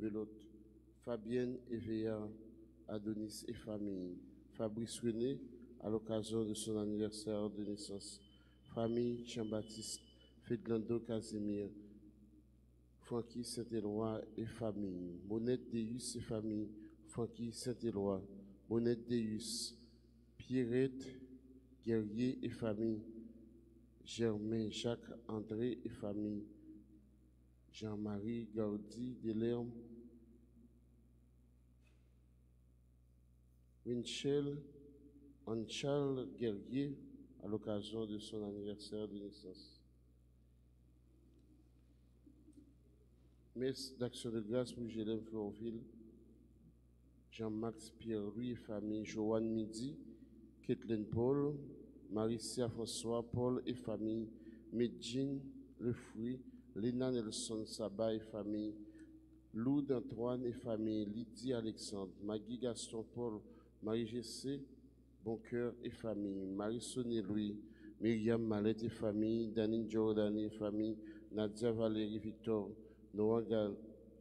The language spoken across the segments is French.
Belote, Fabienne Evea, Adonis et famille, Fabrice René, à l'occasion de son anniversaire de naissance, famille Jean-Baptiste, Fedlando Casimir, Francky Saint-Éloi et famille, Monette Deus et famille, Francky Saint-Éloi, Monette Deus, Pierrette Guerrier et famille, Germain Jacques André et famille, Jean-Marie Gaudi Delerme, Winchell Anchal Guerrier à l'occasion de son anniversaire de naissance. Messe d'action de grâce pour Gélène Florville, Jean-Max Pierre-Louis famille, Joanne Midi, Kathleen Paul, Maricia François, Paul et famille, Medjine Le Fruit, Léna Nelson Saba et famille, Lou d'Antoine et famille, Lydie Alexandre, Maggie Gaston Paul, Marie Gessé, Boncoeur et famille, Marie-Sonie Louis, Myriam Mallette et famille, Danine Giordani et famille, Nadia Valérie Victor, Noah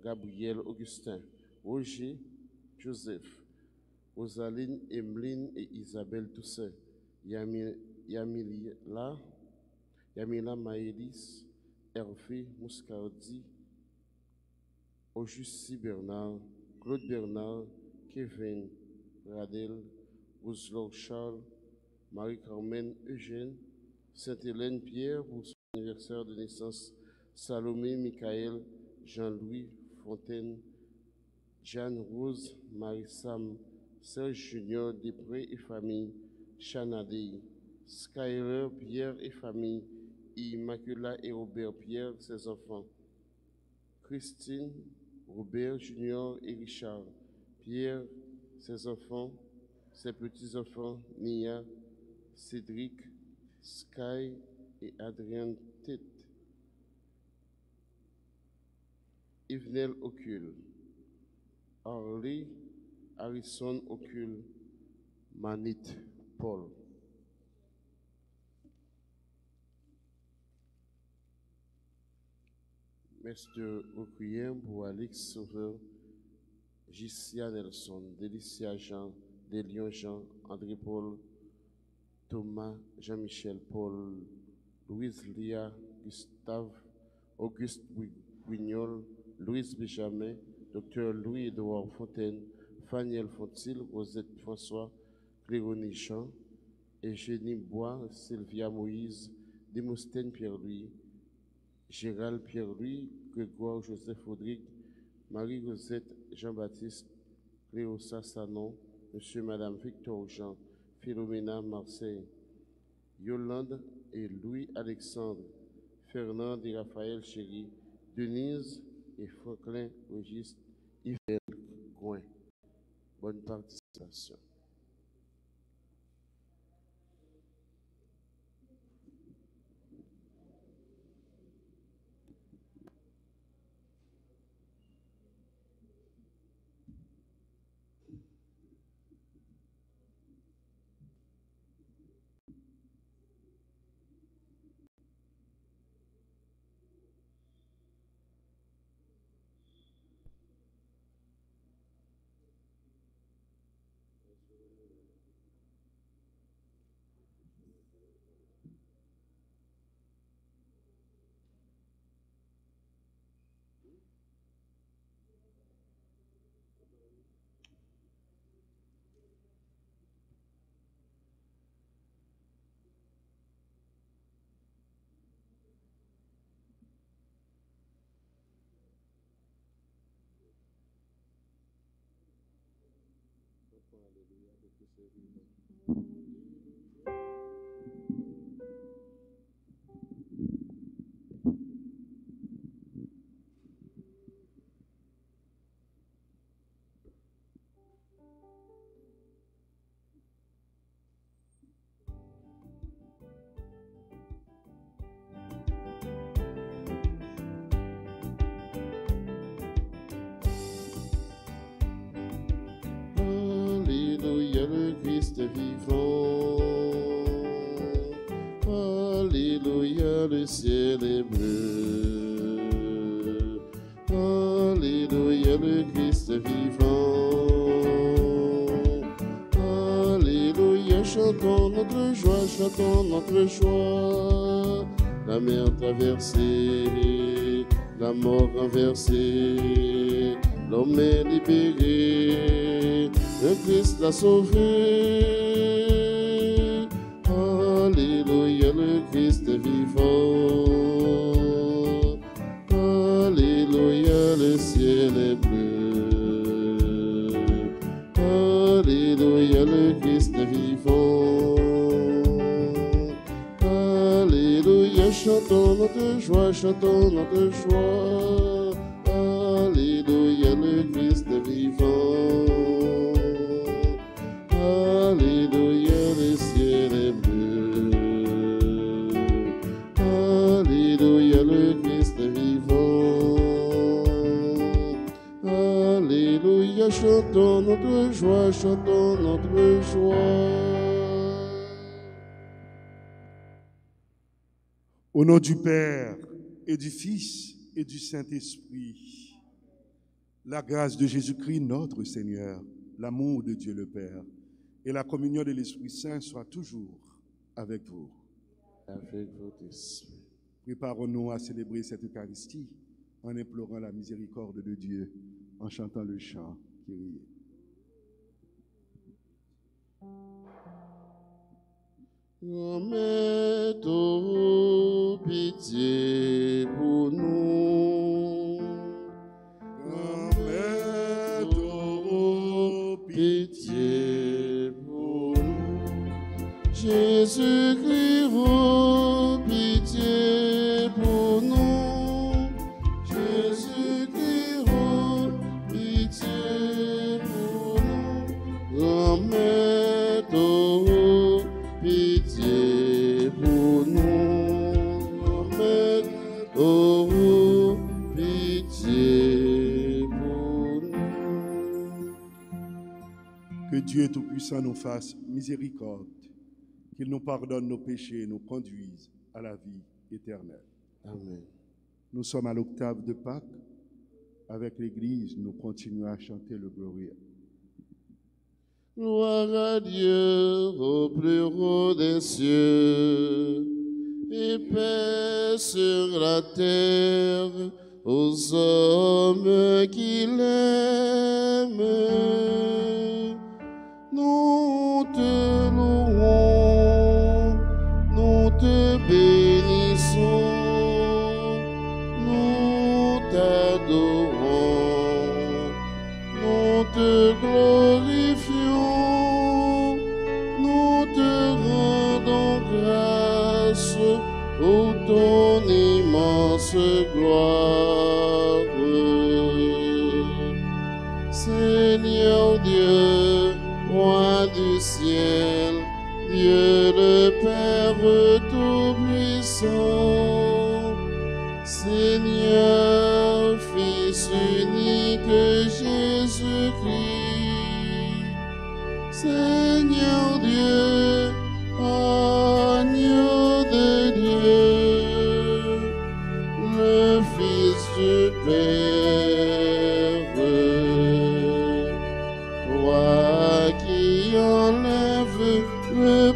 Gabriel Augustin, Roger Joseph, Rosaline Emeline et Isabelle Toussaint, Yami- Yamila, Yamila Maëlys, Hervé Mouscardi, Auguste Bernard, Claude Bernard, Kevin Radel, Roselor Charles, Marie-Carmen Eugène, Sainte-Hélène Pierre pour son anniversaire de naissance, Salomé Michael, Jean-Louis Fontaine, Jeanne Rose, Marie-Sam, Serge Junior, Després et famille, Chanadei, Skyler Pierre et famille, Immacula et Robert Pierre, ses enfants, Christine, Robert Junior et Richard, Pierre, ses enfants, ses petits-enfants, Nia, Cédric, Sky et Adrien Tête. Yvenel Ocul, Harley Harrison Ocul, Manit Paul. Messe de pour Alex Sauveur, Gicia Nelson, Délicia Jean, Délion Jean, André Paul, Thomas, Jean-Michel Paul, Louise Lia, Gustave, Auguste Guignol, Louise Benjamin, Dr Louis-Édouard Fontaine, Faniel Fontil, Rosette François, Cléronie Jean, Eugénie Bois, Sylvia Moïse, Démosthène Pierre-Louis, Gérald Pierre-Louis, Grégoire Joseph Audric, Marie-Rosette Jean-Baptiste, Cléossa Sanon, Monsieur et Madame Victor Jean, Philomena Marseille, Yolande et Louis-Alexandre, Fernand et Raphaël Chéry, Denise et Franklin Auguste Yves Gouin. Bonne participation. Alléluia, le Christ vivant. Alléluia, le ciel est bleu. Alléluia, le Christ vivant. Alléluia, chantons notre joie, chantons notre joie. La mer traversée, la mort renversée, l'homme est libéré, le Christ l'a sauvé. Le Christ vivant. Alléluia, chantons notre joie, chantons notre joie. Au nom du Père et du Fils et du Saint-Esprit, la grâce de Jésus-Christ notre Seigneur, l'amour de Dieu le Père et la communion de l'Esprit Saint soient toujours avec vous. Avec votre esprit. Préparons-nous à célébrer cette Eucharistie en implorant la miséricorde de Dieu, en chantant le chant Kyrie. Mettons pitié pour nous. Mettons pitié pour nous. Jésus-Christ, Dieu Tout-Puissant nous fasse miséricorde, qu'il nous pardonne nos péchés et nous conduise à la vie éternelle. Amen. Nous sommes à l'octave de Pâques. Avec l'Église, nous continuons à chanter le Gloria. Gloire à Dieu au plus haut des cieux et paix sur la terre aux hommes qui l'aiment. Nous te louons, nous te Dieu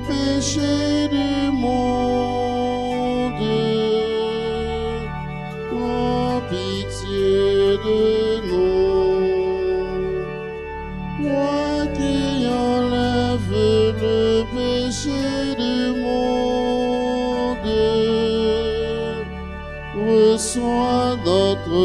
péché du monde. Pitié de nous. Toi qui enlèves le péché du monde, reçois notre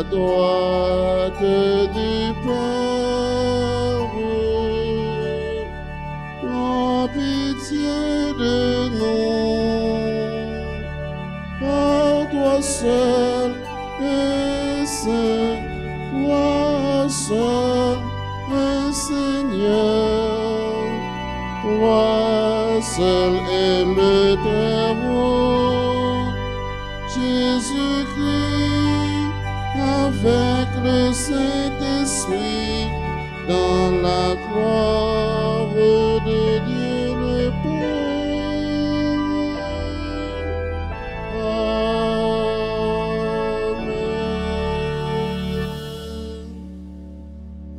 la droite du Père, oh pitié de nous, par toi seul et saint, toi seul et Seigneur, toi seul Saint-Esprit, dans la croix de Dieu le Père. Amen.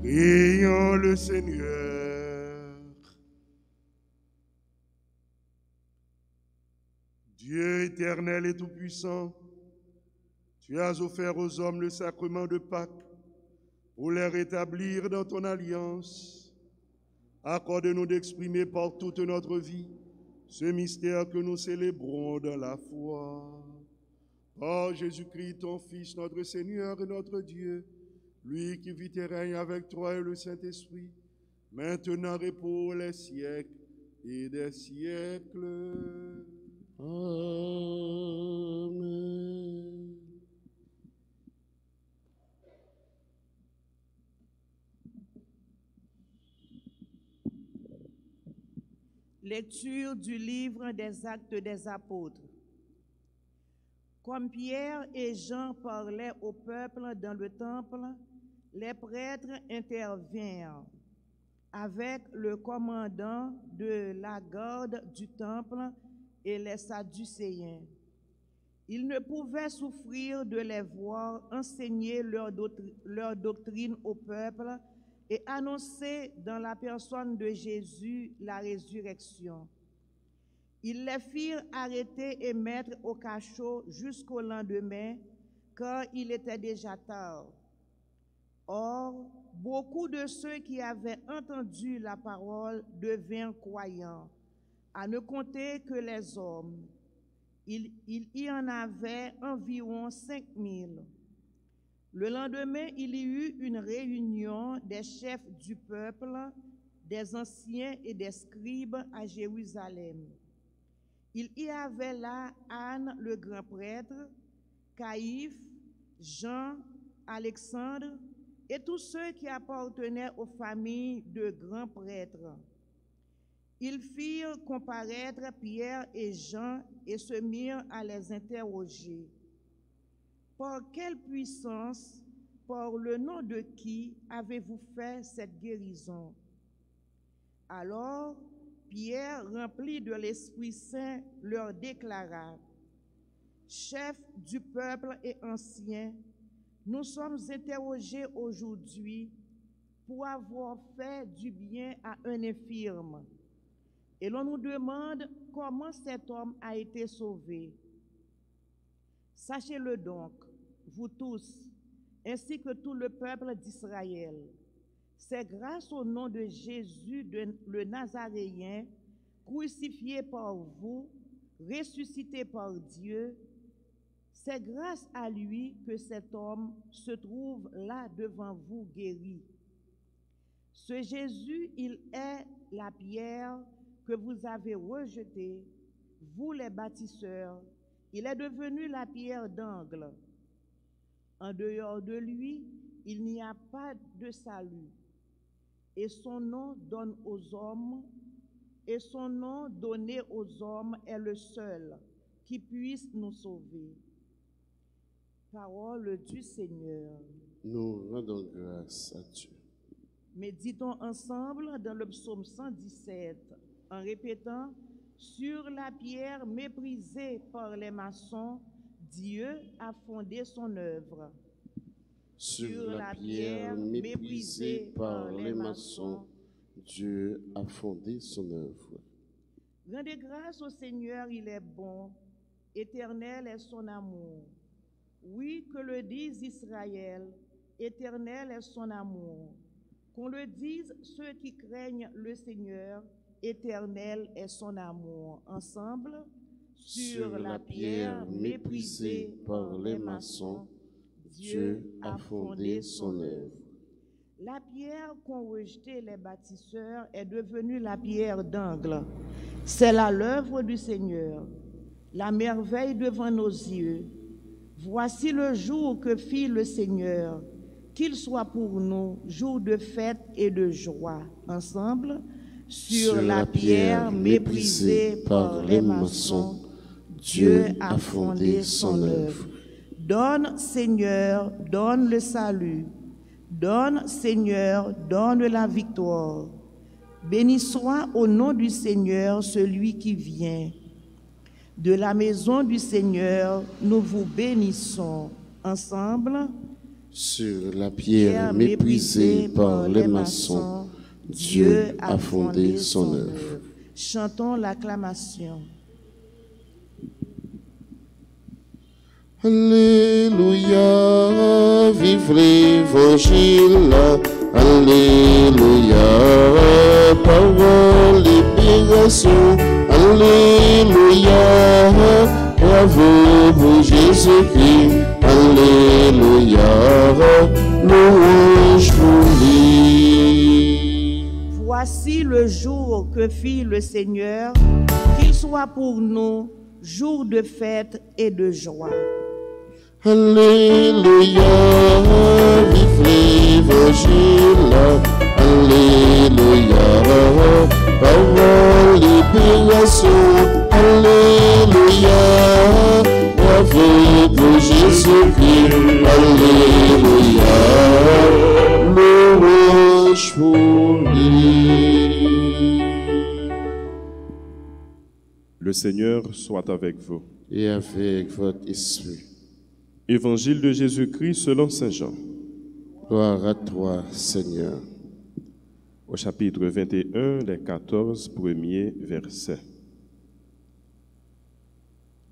Prions le Seigneur. Dieu éternel et tout-puissant, tu as offert aux hommes le sacrement de Pâques pour les rétablir dans ton alliance. Accorde-nous d'exprimer par toute notre vie ce mystère que nous célébrons dans la foi. Par Jésus-Christ, ton Fils, notre Seigneur et notre Dieu, lui qui vit et règne avec toi et le Saint-Esprit, maintenant et pour les siècles et des siècles. Amen. Lecture du livre des actes des apôtres. Comme Pierre et Jean parlaient au peuple dans le temple, les prêtres intervinrent avec le commandant de la garde du temple et les Sadducéens. Ils ne pouvaient souffrir de les voir enseigner leur, doctri- leur doctrine au peuple et annoncer dans la personne de Jésus la résurrection. Ils les firent arrêter et mettre au cachot jusqu'au lendemain, car il était déjà tard. Or, beaucoup de ceux qui avaient entendu la parole devinrent croyants, à ne compter que les hommes. Il, il y en avait environ cinq mille. Le lendemain, il y eut une réunion des chefs du peuple, des anciens et des scribes à Jérusalem. Il y avait là Anne le grand prêtre, Caïphe, Jean, Alexandre et tous ceux qui appartenaient aux familles de grands prêtres. Ils firent comparaître Pierre et Jean et se mirent à les interroger. Par quelle puissance, par le nom de qui avez-vous fait cette guérison? Alors, Pierre, rempli de l'Esprit Saint, leur déclara, Chefs du peuple et anciens, nous sommes interrogés aujourd'hui pour avoir fait du bien à un infirme. Et l'on nous demande comment cet homme a été sauvé. Sachez-le donc, vous tous, ainsi que tout le peuple d'Israël, c'est grâce au nom de Jésus le Nazaréen, crucifié par vous, ressuscité par Dieu, c'est grâce à lui que cet homme se trouve là devant vous guéri. Ce Jésus, il est la pierre que vous avez rejetée, vous les bâtisseurs. Il est devenu la pierre d'angle. En dehors de lui, il n'y a pas de salut. Et son nom donne aux hommes, et son nom donné aux hommes est le seul qui puisse nous sauver. Parole du Seigneur. Nous rendons grâce à Dieu. Méditons ensemble dans le psaume 117 en répétant Sur la pierre méprisée par les maçons, Dieu a fondé son œuvre. Sur la pierre méprisée par les maçons, Dieu a fondé son œuvre. Rendez grâce au Seigneur, il est bon, éternel est son amour. Oui, que le dise Israël, éternel est son amour. Qu'on le dise ceux qui craignent le Seigneur, éternel est son amour. Ensemble, Sur la pierre méprisée par les maçons, Dieu a fondé son œuvre. La pierre qu'ont rejetée les bâtisseurs est devenue la pierre d'angle. C'est là l'œuvre du Seigneur, la merveille devant nos yeux. Voici le jour que fit le Seigneur, qu'il soit pour nous jour de fête et de joie. Ensemble, sur, la pierre méprisée par les maçons, Dieu a fondé son œuvre. Donne, Seigneur, donne le salut. Donne, Seigneur, donne la victoire. Béni soit au nom du Seigneur celui qui vient. De la maison du Seigneur, nous vous bénissons. Ensemble, Sur la pierre méprisée par les maçons, Dieu a fondé son œuvre. Chantons l'acclamation. Alléluia, vive l'évangile, Alléluia, parole libération, Alléluia, bravo Jésus-Christ, Alléluia, louange pour lui. Voici le jour que fit le Seigneur, qu'il soit pour nous jour de fête et de joie. Alléluia, vive l'évangile, Alléluia, parole libération, Alléluia, bravo pour Jésus-Christ, Alléluia, louange pour lui. Le Seigneur soit avec vous. Et avec votre esprit, Évangile de Jésus-Christ selon Saint Jean, gloire à toi, Seigneur. au chapitre 21, les 14 premiers versets.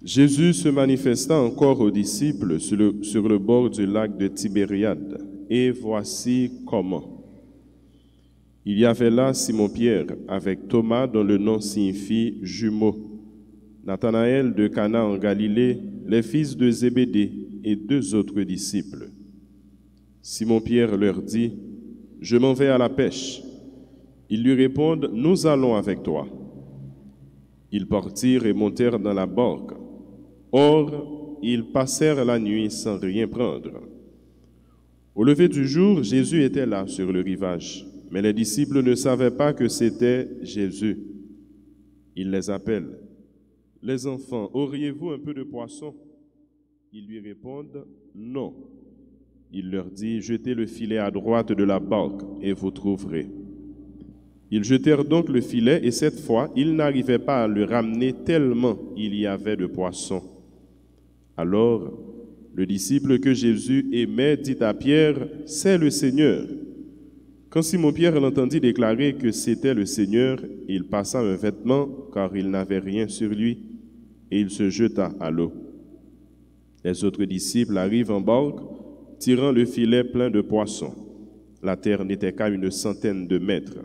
Jésus se manifesta encore aux disciples sur le, sur le bord du lac de Tibériade, et voici comment. Il y avait là Simon-Pierre avec Thomas dont le nom signifie jumeau, Nathanaël de Cana en Galilée, les fils de Zébédée et deux autres disciples. Simon-Pierre leur dit, Je m'en vais à la pêche. Ils lui répondent, Nous allons avec toi. Ils partirent et montèrent dans la barque. Or, ils passèrent la nuit sans rien prendre. Au lever du jour, Jésus était là sur le rivage, mais les disciples ne savaient pas que c'était Jésus. Il les appelle. Les enfants, auriez-vous un peu de poisson? Ils lui répondent, Non. Il leur dit, Jetez le filet à droite de la barque et vous trouverez. Ils jetèrent donc le filet et cette fois, ils n'arrivaient pas à le ramener tellement il y avait de poissons. Alors, le disciple que Jésus aimait dit à Pierre, C'est le Seigneur. Quand Simon-Pierre l'entendit déclarer que c'était le Seigneur, il passa un vêtement car il n'avait rien sur lui et il se jeta à l'eau. Les autres disciples arrivent en barque, tirant le filet plein de poissons. La terre n'était qu'à une centaine de mètres.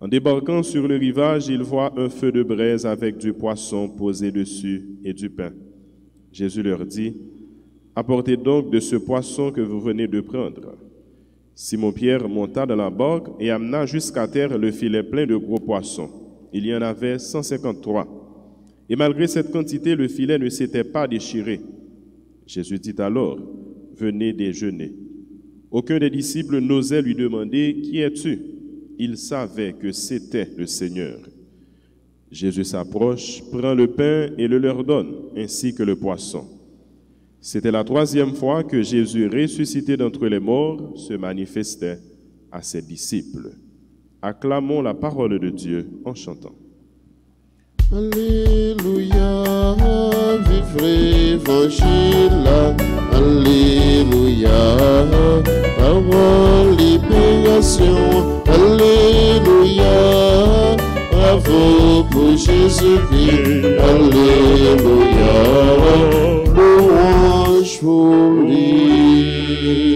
En débarquant sur le rivage, ils voient un feu de braise avec du poisson posé dessus et du pain. Jésus leur dit, Apportez donc de ce poisson que vous venez de prendre. Simon-Pierre monta dans la barque et amena jusqu'à terre le filet plein de gros poissons. Il y en avait 153. Et malgré cette quantité, le filet ne s'était pas déchiré. Jésus dit alors, Venez déjeuner. Aucun des disciples n'osait lui demander, Qui es-tu? Il savait que c'était le Seigneur. Jésus s'approche, prend le pain et le leur donne, ainsi que le poisson. C'était la troisième fois que Jésus, ressuscité d'entre les morts, se manifestait à ses disciples. Acclamons la parole de Dieu en chantant. Alléluia, vive l'évangile, Alléluia, parole libération, Alléluia, bravo pour Jésus-Christ, Alléluia, louange pour lui.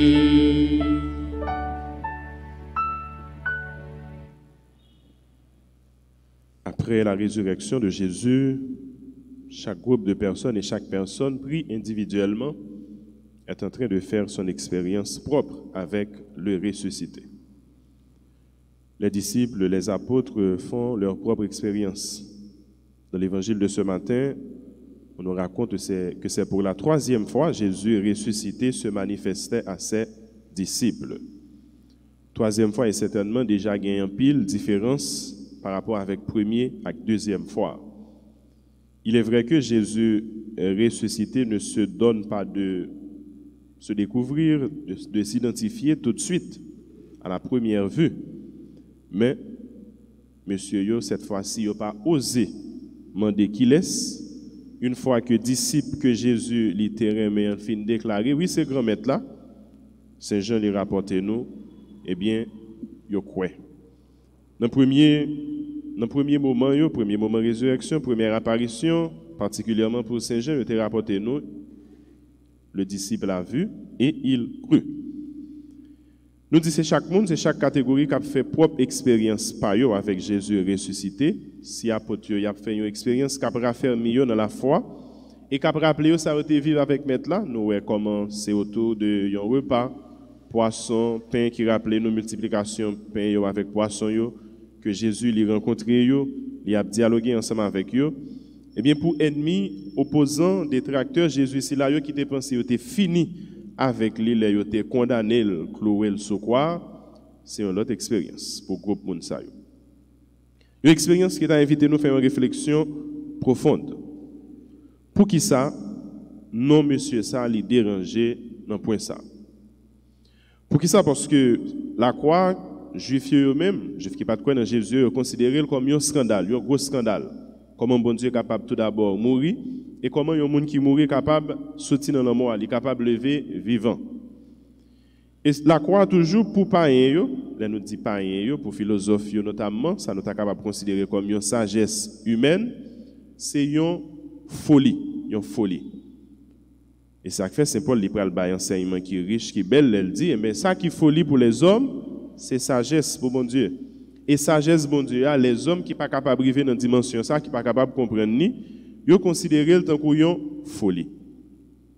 Après la résurrection de Jésus, chaque groupe de personnes et chaque personne pris individuellement est en train de faire son expérience propre avec le ressuscité. Les disciples, les apôtres font leur propre expérience. Dans l'évangile de ce matin, on nous raconte que c'est- pour la troisième fois Jésus ressuscité se manifestait à ses disciples. Troisième fois est certainement déjà gagné pile différence par rapport avec premier et deuxième fois. Il est vrai que Jésus euh, ressuscité ne se donne pas de se découvrir, de, de s'identifier tout de suite à la première vue. Mais, monsieur Yo, cette fois-ci, il n'a pas osé demander qui laisse. Une fois que disciple que Jésus littéralement mais en fin déclaré, oui, c'est grand maître là, Saint Jean les rapporte nous, eh bien, yo quoi. Dans le premier, dans le premier moment, yo, premier moment de résurrection, première apparition, particulièrement pour Saint Jean, il était rapporté nous, le disciple a vu et il crut. Nous disons c'est chaque monde, c'est chaque catégorie qui a fait propre expérience par eux avec Jésus ressuscité. Si apôtre a fait une expérience qui a raffermi dans la foi et qui a rappelé ça a été vivre avec maître là, nous voyons comment c'est autour de un repas, poisson, pain qui rappelait nos multiplications, pain avec poisson que Jésus les rencontré il a dialogué ensemble avec eux. Eh bien, pour ennemis, opposants, détracteurs, Jésus, c'est là qui était pensé, était fini avec lui, il était condamné, cloué le sous c'est une autre expérience pour le groupe monde Une expérience qui t'a invité nous à faire une réflexion profonde. Pour qui ça, non, monsieur, ça, les déranger dans point ça. Pour qui ça? Parce que la croix, juifs eux-mêmes, juifs qui pas de quoi dans Jésus, considéré comme un scandale, un gros scandale. Comment bon Dieu est capable tout d'abord de mourir et comment un monde qui mourit est capable de sortir dans la mort, est capable de lever vivant. Et la croix toujours pour païen, là nous dit païen, pour philosophes notamment, ça nous est capable de considérer comme une sagesse humaine, c'est une folie, une folie. Et ça fait Saint Paul, il prend le enseignement qui est riche, qui est belle, elle dit, mais ça qui est folie pour les hommes, c'est sagesse pour mon Dieu. Et sagesse, bon Dieu, ah, les hommes qui ne sont pas capables de vivre dans une dimension, ça, qui ne sont pas capables de comprendre ils considèrent le tant une folie.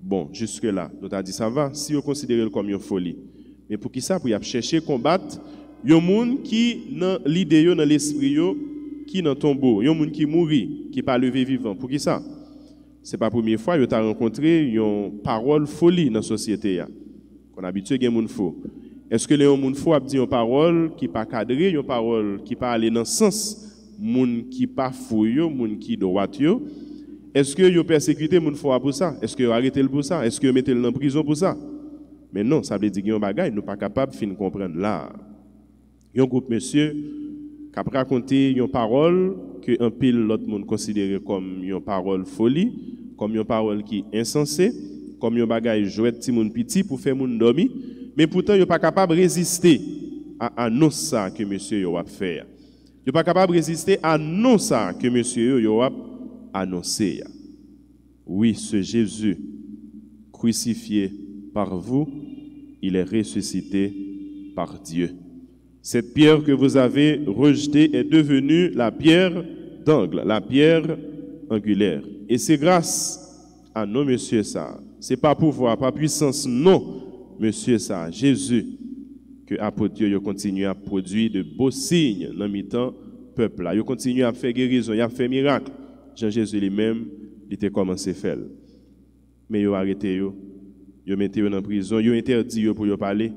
Bon, jusque-là, nous avons dit ça va, si vous considérez comme une folie. Mais pour qui ça? Pour chercher combattre, il y a gens qui, dans l'idée, dans l'esprit, qui dans le tombeau, il y a des gens qui mourent, qui pas levé vivant. Pour qui ça? Ce n'est pas la première fois que tu as rencontré une parole folie dans la société. On a habitué à gens faux. Est-ce que les gens faux dit une parole qui pas cadrée, une parole qui pas aller dans le sens? Moun qui pas fouille, moun qui droit Est-ce que yo persécuté moun faux pour ça? Est-ce que yo arrêté pour ça? Est-ce que yo mettez en prison pour ça? Mais non, ça veut dire qu'il y a un bagage, nous pas capable de comprendre là. Il y a un groupe monsieur qui a raconté une parole que un pile l'autre monde considère comme une parole folie, comme une parole qui est insensée, comme un bagage jouet petit pour faire moun dormir mais pourtant, il pas capable de résister à non ça que monsieur a fait. Il pas capable de résister à non ça que monsieur a annoncé. Oui, ce Jésus crucifié par vous, il est ressuscité par Dieu. Cette pierre que vous avez rejetée est devenue la pierre d'angle, la pierre angulaire. Et c'est grâce à nos monsieur ça. C'est pas pouvoir, pas puissance, non monsieur ça, Jésus, que apôtre continue à produire de beaux signes dans le temps peuple là. Il continue à faire guérison, il a fait miracle. Jean-Jésus lui-même, il était commencé à faire. Mais il a arrêté, il a mis en prison, il a interdit pour parler.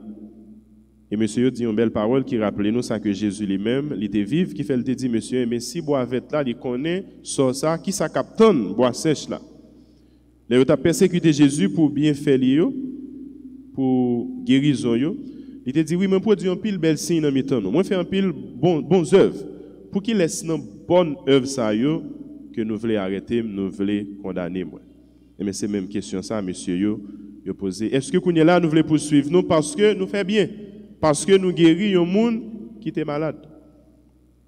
Et monsieur dit une belle parole qui rappelait nous ça que Jésus lui-même, il était vif, qui fait le dit, monsieur, mais si avec là, il connaît ça, qui ça captonne, bois sèche là. Il a persécuté Jésus pour bien faire pour guérison il te dit oui mais produit un pile bel signe dans temps moi faire un pile bon bonnes œuvres. Pour qu'il laisse une bonne œuvre ça que nous voulons arrêter nous voulons condamner moi. Et mais c'est même question ça monsieur yo yo posé. Est-ce que nous là nous voulons poursuivre nous parce que nous fait bien? Parce que nous guérissons un monde qui était malade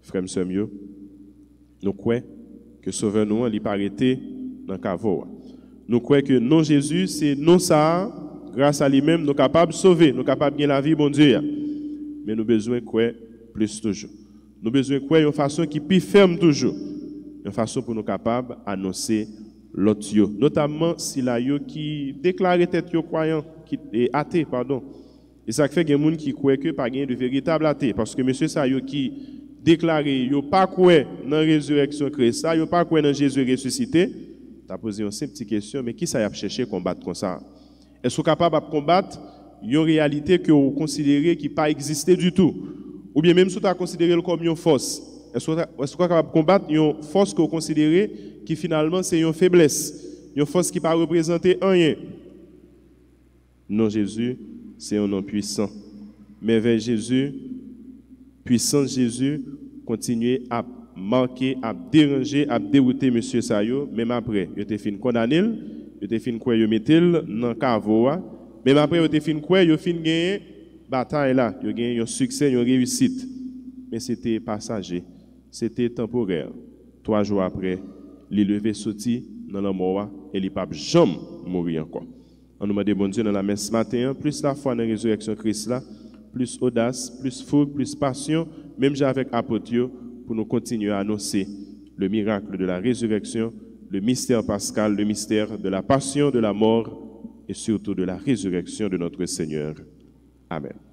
frère monsieur nous croyons que sauveur nous il pas arrêté dans caveau nous croyons que non Jésus c'est non ça grâce à lui-même, nous sommes capables de sauver, nous sommes capables de gagner la vie, bon Dieu. Mais nous avons besoin de quoi plus toujours. Nous avons besoin de quoi une façon qui plus ferme toujours. Une façon pour nous capables d'annoncer l'autre. Notamment si la qui déclare être croyant, qui est athée, pardon. Et ça fait qu'il y a des gens qui croient que pas de véritable athée. Parce que monsieur ça qui déclare, yo pas croit dans la résurrection Christ, yo pas croit dans Jésus ressuscité, tu as posé une simple question, mais qui ça a cherché à combattre comme ça? Est-ce que capable de combattre une réalité que vous considérez qui pas existé du tout? Ou bien même si vous considéré comme une force Est-ce vous êtes capable de combattre une force que vous considérez qui finalement c'est une faiblesse? Une force qui ne pas représenter rien? Non, Jésus, c'est un nom puissant. Mais vers Jésus, puissant Jésus, continuez à marquer, à déranger, à dérouter M. Sayo, même après, il était fini condamné yo te fin quoi yo metel dans cavo après yo te fin quoi yo fin bataille là yo gagné un succès une réussite mais c'était passager, c'était temporaire. Trois jours après, il levé sorti dans la mort et il ne pas jamais mourir encore. On nous demande bon Dieu dans la messe ce matin, plus la foi dans la résurrection Christ là, plus audace, plus fougue, plus passion, même avec apôtre pour nous continuer à annoncer le miracle de la résurrection, le mystère pascal, le mystère de la passion, de la mort et surtout de la résurrection de notre Seigneur. Amen.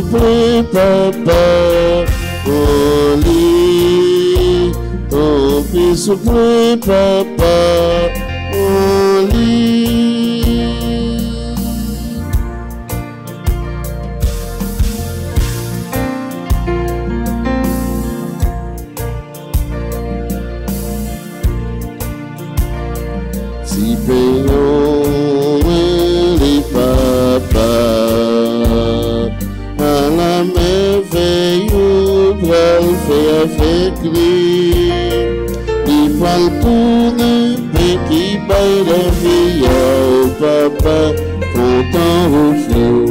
Plaît, papa, mon lit. Ton fils plaît, papa, mon lit. Ton mais qui baille la vie au papa, content au fiouli.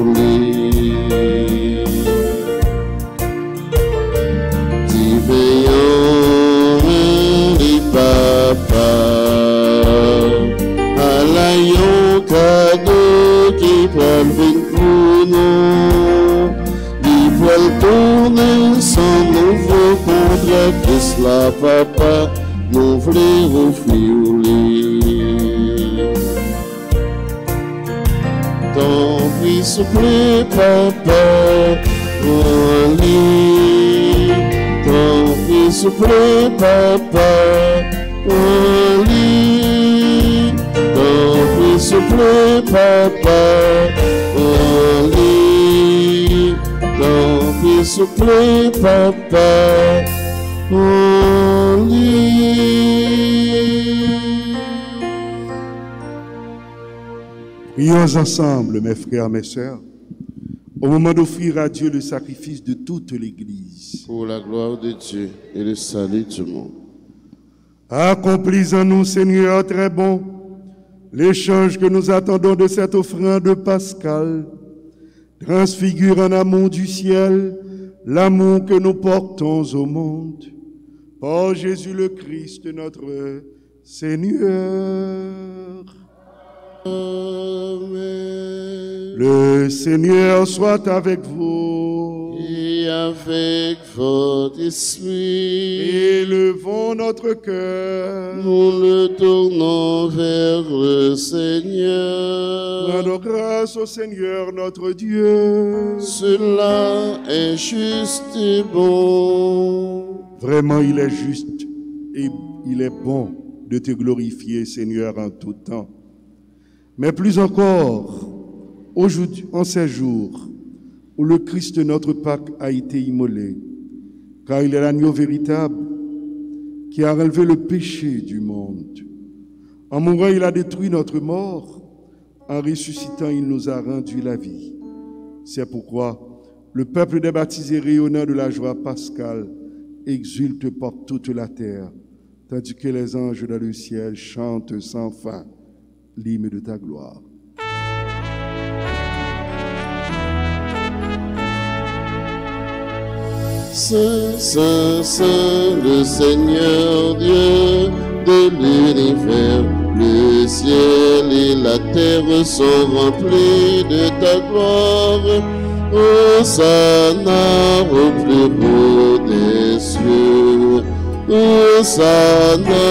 Nouveau contre Christ la papa, nous voulons refouler. Ton fils plaît, papa, mon lit. Ton fils plaît, papa, mon lit. Ton fils plaît, papa, mon lit. Ton fils plaît, papa, mon lit. Prions ensemble, mes frères, mes sœurs, au moment d'offrir à Dieu le sacrifice de toute l'Église. Pour la gloire de Dieu et le salut du monde. Accomplis en nous, Seigneur très bon, l'échange que nous attendons de cette offrande pascale. Transfigure en amour du ciel l'amour que nous portons au monde. Par Jésus le Christ, notre Seigneur. Amen. Le Seigneur soit avec vous. Et avec votre esprit, Élevons notre cœur. nous le tournons vers le Seigneur. Rendons grâce au Seigneur notre Dieu. Cela est juste et bon. Vraiment, il est juste et il est bon de te glorifier, Seigneur, en tout temps. Mais plus encore, aujourd'hui, en ces jours où le Christ, notre Pâque, a été immolé, car il est l'agneau véritable qui a relevé le péché du monde. En mourant, il a détruit notre mort. En ressuscitant, il nous a rendu la vie. C'est pourquoi le peuple des baptisés rayonnant de la joie pascale exulte par toute la terre, tandis que les anges dans le ciel chantent sans fin l'hymne de ta gloire. Saint, Saint, Saint, le Seigneur Dieu de l'univers, le ciel et la terre sont remplis de ta gloire. Hosanna au plus beau des cieux. Hosanna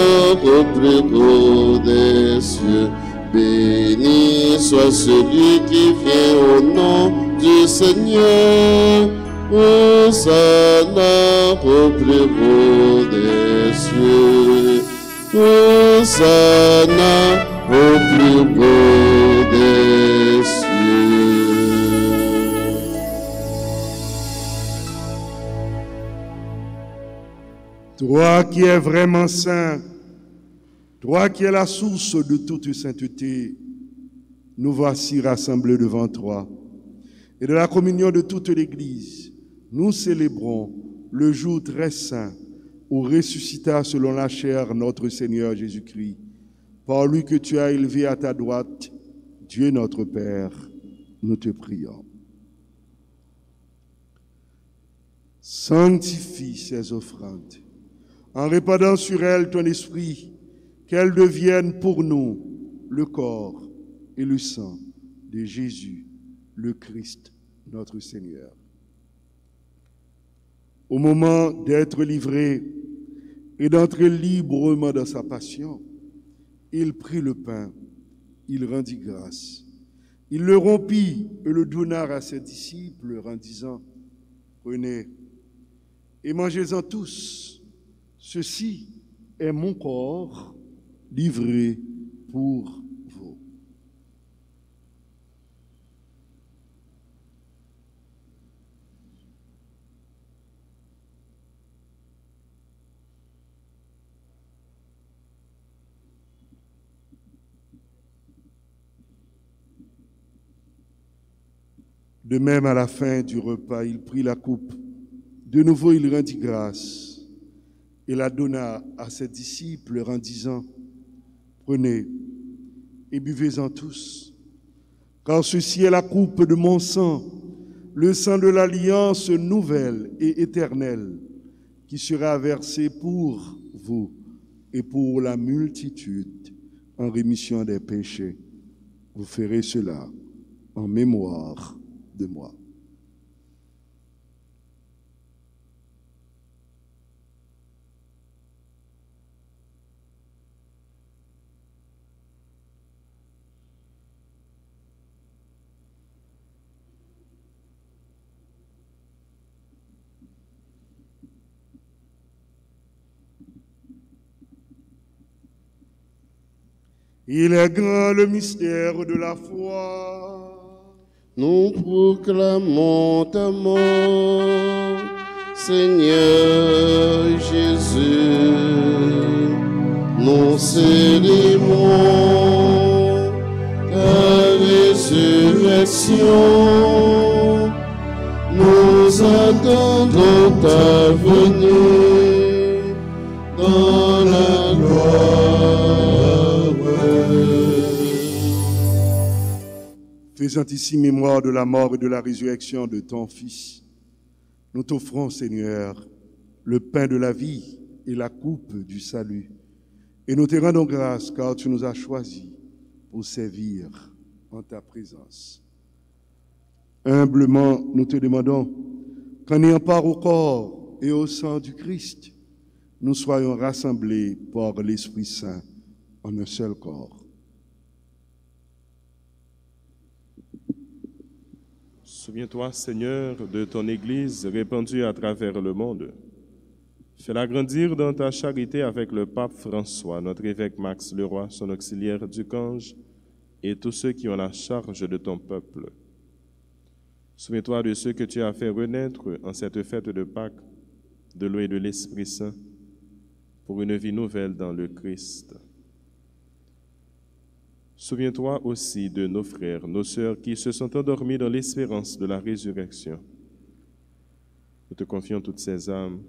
au plus haut des cieux. Béni soit celui qui vient au nom du Seigneur. Hosanna au plus haut des cieux. Hosanna au plus haut Toi qui es vraiment saint, toi qui es la source de toute sainteté, nous voici rassemblés devant toi. Et de la communion de toute l'Église, nous célébrons le jour très saint où ressuscita selon la chair notre Seigneur Jésus-Christ, par lui que tu as élevé à ta droite, Dieu notre Père, nous te prions. Sanctifie ces offrandes en répandant sur elles ton esprit, qu'elles deviennent pour nous le corps et le sang de Jésus, le Christ, notre Seigneur. Au moment d'être livré et d'entrer librement dans sa passion, il prit le pain, il rendit grâce. Il le rompit et le donna à ses disciples en disant, prenez et mangez-en tous. Ceci est mon corps livré pour vous. De même, à la fin du repas, il prit la coupe. De nouveau, il rendit grâce et la donna à ses disciples en disant, Prenez et buvez-en tous, car ceci est la coupe de mon sang, le sang de l'alliance nouvelle et éternelle, qui sera versé pour vous et pour la multitude en rémission des péchés. Vous ferez cela en mémoire de moi. Il est grand le mystère de la foi. Nous proclamons ta mort, Seigneur Jésus. Nous célébrons ta résurrection. Nous attendons ta venue Faisant ici mémoire de la mort et de la résurrection de ton Fils, nous t'offrons, Seigneur, le pain de la vie et la coupe du salut. Et nous te rendons grâce car tu nous as choisis pour servir en ta présence. Humblement, nous te demandons qu'en ayant part au corps et au sang du Christ, nous soyons rassemblés par l'Esprit Saint en un seul corps. Souviens-toi, Seigneur, de ton Église répandue à travers le monde. Fais-la grandir dans ta charité avec le pape François, notre évêque Max Leroy, son auxiliaire du Cange, et tous ceux qui ont la charge de ton peuple. Souviens-toi de ceux que tu as fait renaître en cette fête de Pâques, de l'eau de l'Esprit Saint, pour une vie nouvelle dans le Christ. Souviens-toi aussi de nos frères, nos sœurs qui se sont endormis dans l'espérance de la résurrection. Nous te confions toutes ces âmes,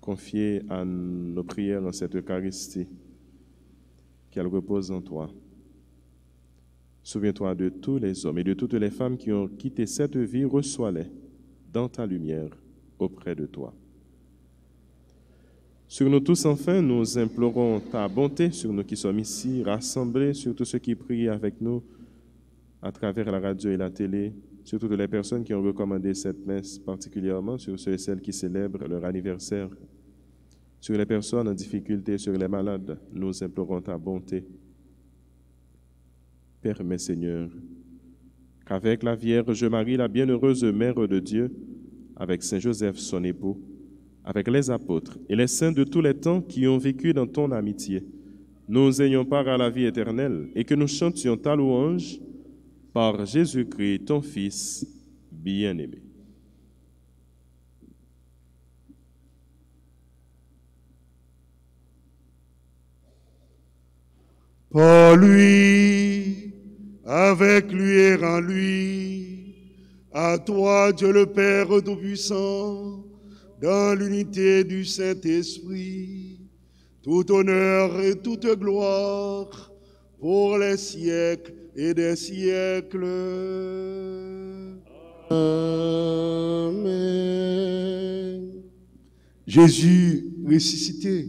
confiées à nos prières en cette Eucharistie, qu'elles reposent en toi. Souviens-toi de tous les hommes et de toutes les femmes qui ont quitté cette vie, reçois-les dans ta lumière auprès de toi. Sur nous tous, enfin, nous implorons ta bonté sur nous qui sommes ici, rassemblés, sur tous ceux qui prient avec nous à travers la radio et la télé, sur toutes les personnes qui ont recommandé cette messe, particulièrement sur ceux et celles qui célèbrent leur anniversaire, sur les personnes en difficulté, sur les malades. Nous implorons ta bonté. Permets, Seigneur, qu'avec la Vierge Marie, la bienheureuse Mère de Dieu, avec Saint Joseph, son époux, avec les apôtres et les saints de tous les temps qui ont vécu dans ton amitié, nous ayons part à la vie éternelle et que nous chantions ta louange par Jésus-Christ, ton Fils bien-aimé. Par lui, avec lui et en lui, à toi Dieu le Père Tout-Puissant, dans l'unité du Saint-Esprit, tout honneur et toute gloire pour les siècles et des siècles. Amen. Jésus ressuscité,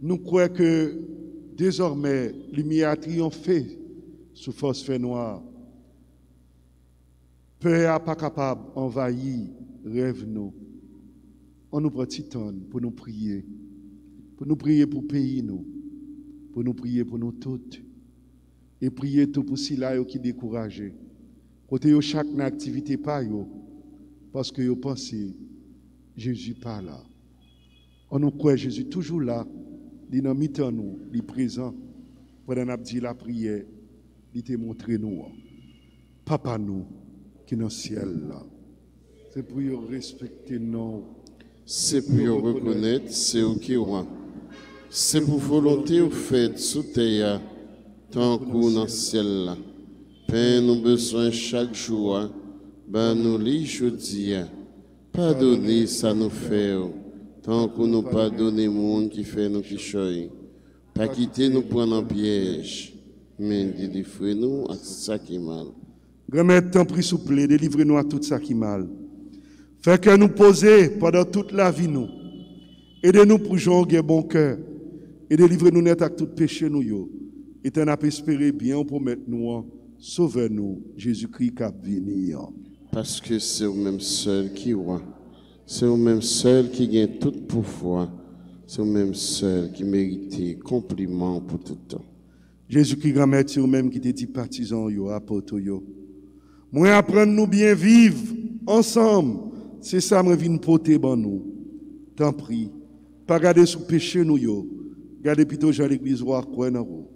nous croyons que désormais, lumière a triomphé sous force fait noir. Peur n'est pas capable d'envahir rêve nous. On nous prend titan pour nous prier. Pour nous prier pour pays nous. Pour nous prier pour nous toutes. Et prier tout pour ceux là qui découragés. Côté chaque activité pas yo parce que yo pensez Jésus pas là. On nous croit Jésus toujours là. Il est nous, il est présent. Pendant qu'on dit la prière, il te montré nous. Papa nous qui est dans le ciel là. C'est pour respecter nous. C'est pour reconnaître, c'est au qui roi. C'est pour volonté ou fait sous terre, tant qu'on dans ciel là. Pain nous besoin chaque jour, ben nous lit jeudi. Pardonnez ça nous fait, tant qu'on nous pardonne le monde qui fait nous qui choy. Pas quitter nous prendre en piège, mais délivrez-nous à ça qui est mal. Prie, s'il vous plaît, délivrez-nous à tout ça qui est mal. Fait que nous poser pendant toute la vie, nous. Aidez-nous pour jouer bon cœur. Et délivrez-nous net à tout péché, nous, yo. Et t'en as espéré bien pour mettre nous, sauvez-nous, Jésus-Christ qui a venu. Parce que c'est au même seul qui roi. C'est au même seul qui gagne tout pouvoir. C'est au même seul qui mérite compliment pour tout temps. Jésus-Christ, grand-mère, c'est vous-même qui te dit partisan, yo, apôtre, yo. Moi, apprendre nous bien vivre ensemble. C'est ça, moi, viens porter ban nous. Tant pis. Pas garder sous péché, nous, yo. Gardez plutôt Jean l'église, voir quoi, dans vous.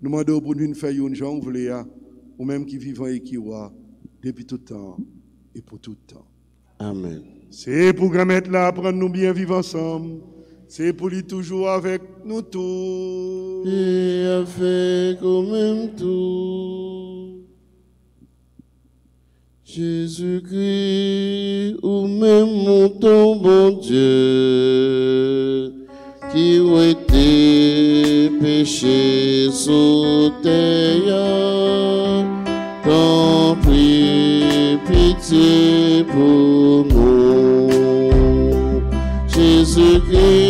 Nous demandons pour nous faire une gens, voulez, ou même qui vivent et qui voient, depuis tout temps et pour tout temps. Amen. C'est pour grand-mère là, apprendre nous bien vivre ensemble. C'est pour lui toujours avec nous tous. Et avec au même tout. Jésus-Christ, ou même ton bon Dieu, qui ont été péchés sous terre, t'en pitié pour nous. Jésus-Christ,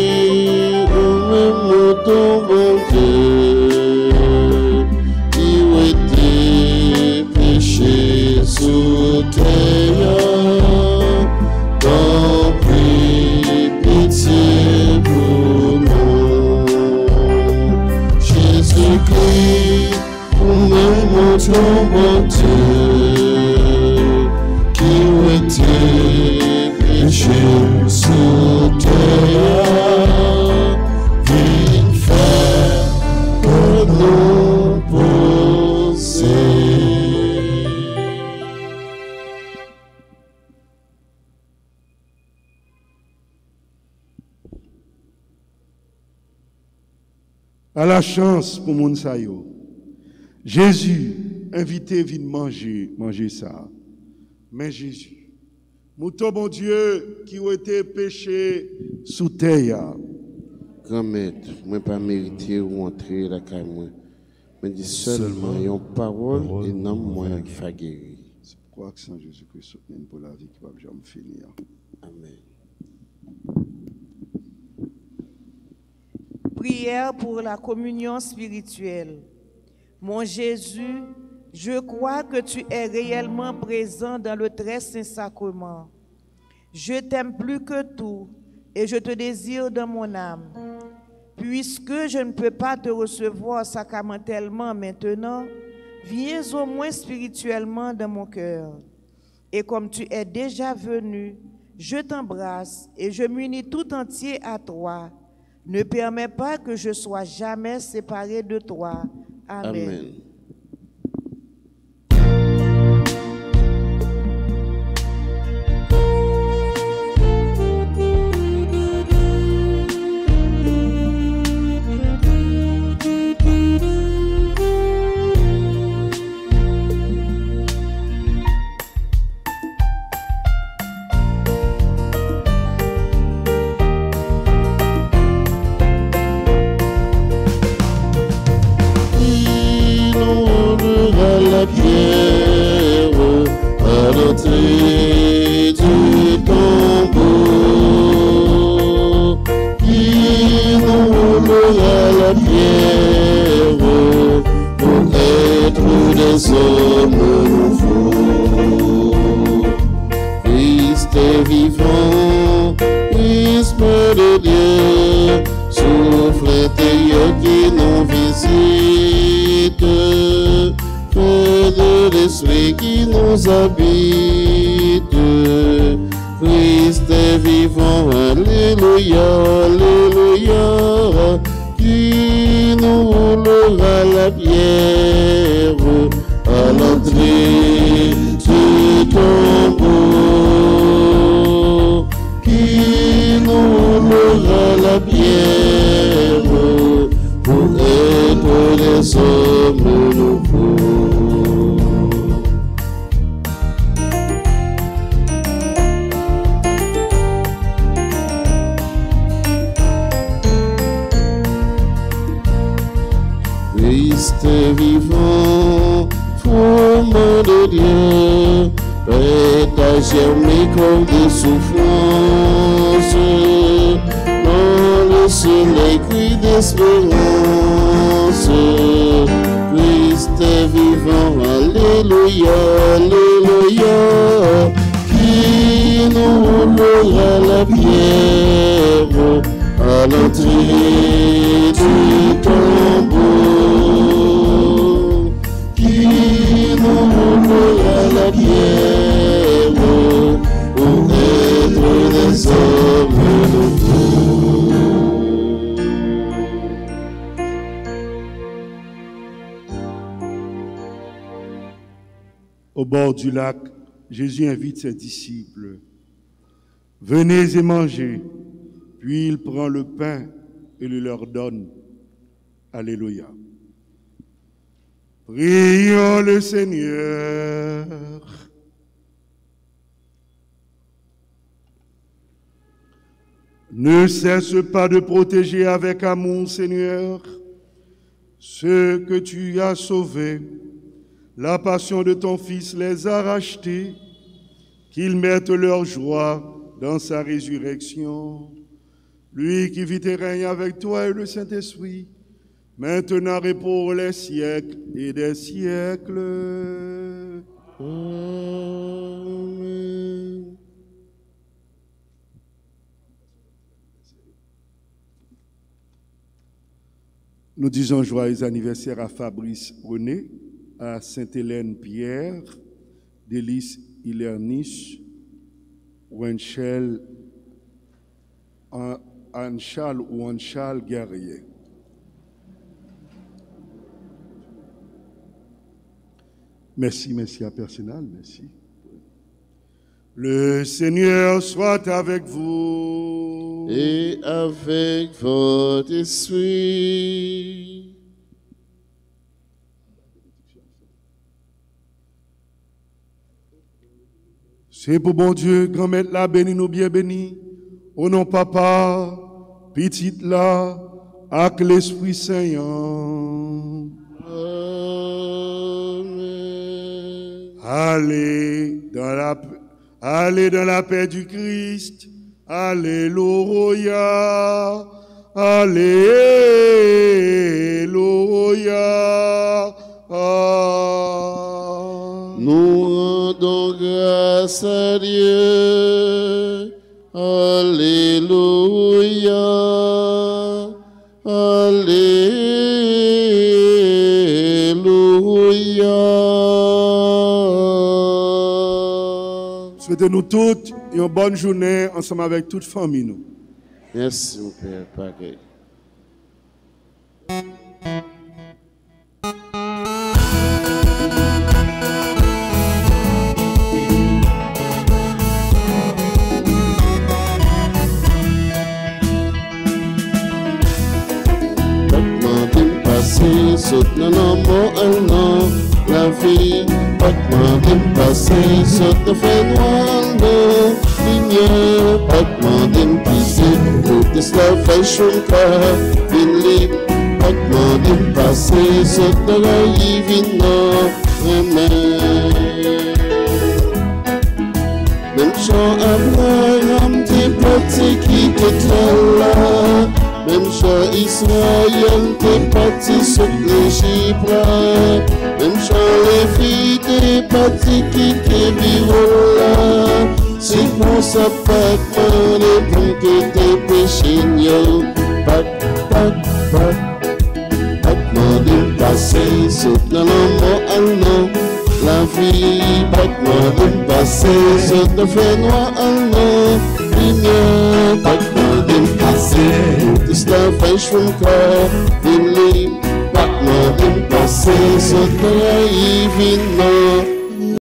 À la chance pour moun sa yo. Jésus, invité, vient manger, manger ça. Mais Jésus, mouton bon Dieu, qui a été péché sous terre, Grand maître, moi pas mérité ou entrer la caille moi. Mais dis seulement, une parole et non moi qui fait guérir. crois que sans Jésus-Christ, nous pour la vie qui va jamais finir. Amen. Prière pour la communion spirituelle. Mon Jésus, je crois que tu es réellement présent dans le très saint sacrement. Je t'aime plus que tout et je te désire dans mon âme. Puisque je ne peux pas te recevoir sacramentellement maintenant, viens au moins spirituellement dans mon cœur. Et comme tu es déjà venu, je t'embrasse et je m'unis tout entier à toi. Ne permets pas que je sois jamais séparé de toi. Amen. Amen. Nous habite. Christ est vivant, Alléluia, Alléluia, qui nous roulera la pierre à l'entrée du tombeau? Qui nous roulera la pierre pour être des Dans le soleil cri d'espérance, Christ est vivant, Alléluia, Alléluia, qui nous roulera la pierre à l'entrée tombeau? Qui nous roulera la pierre pour être des hommes? Bord du lac, Jésus invite ses disciples. Venez et mangez. Puis il prend le pain et le leur donne. Alléluia. Prions le Seigneur. Ne cesse pas de protéger avec amour, Seigneur, ceux que tu as sauvés. La passion de ton Fils les a rachetés, qu'ils mettent leur joie dans sa résurrection. Lui qui vit et règne avec toi et le Saint-Esprit, maintenant et pour les siècles et des siècles. Amen. Nous disons joyeux anniversaire à Fabrice René, à Sainte-Hélène Pierre, Délice Hilernich, Wenchel, An- Anchal ou Anchal Guerrier. Merci, merci à personnel, merci. Le Seigneur soit avec vous. Et avec votre esprit. C'est pour bon Dieu, grand maître là, bénis nous bien bénis. Au nom papa, petite là, avec l'Esprit Saint. Allez dans la, allez dans la paix du Christ. Alléluia. Alléluia. Ah. Grâce à Dieu. Alléluia. Alléluia. Souhaitez-nous toutes une bonne journée ensemble avec toute famille. Nous. Merci, mon Père, pareil. Passé, saute nan nan mot an nan La vie, batman din passé, saute nan fè noir nan Ligneur, batman din pissé, tout la fè choum ka Vin lip, batman din passé, saute nan la yivin nan Amen Même chant Abraham t'es parti qui te là Même chant Israël t'es parti sur l'Égypte Même chant Lévi t'es parti qui te là. C'est pour ça pas demander pour que tes péchés n'y Pas, pas, pas Pas demander passer saute dans l'amour à non la vie, battement de passé, se te fait noir en noir. Lumière, battement de passé, tout cela fait from corps, believe, battement de passé, se te y vino.